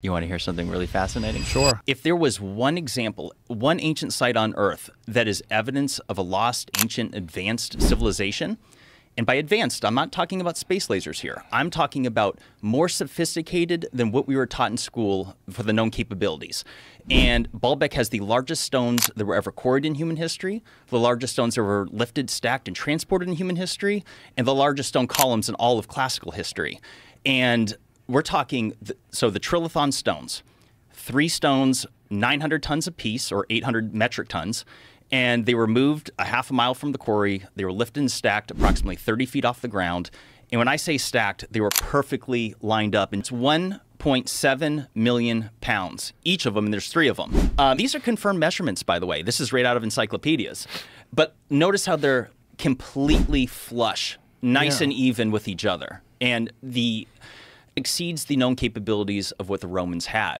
You want to hear something really fascinating? Sure. If there was one example, one ancient site on Earth that is evidence of a lost, ancient, advanced civilization, and by advanced, I'm not talking about space lasers here. I'm talking about more sophisticated than what we were taught in school for the known capabilities. And Baalbek has the largest stones that were ever quarried in human history, the largest stones that were lifted, stacked, and transported in human history, and the largest stone columns in all of classical history. And we're talking th- so the trilithon stones, three stones, 900 tons apiece or 800 metric tons, and they were moved a half a mile from the quarry. They were lifted and stacked approximately 30 feet off the ground. And when I say stacked, they were perfectly lined up. And it's 1.7 million pounds, each of them, and there's three of them. Uh, these are confirmed measurements, by the way. This is right out of encyclopedias. But notice how they're completely flush, nice Yeah. and even with each other. And the exceeds the known capabilities of what the Romans had.